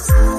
Podcast.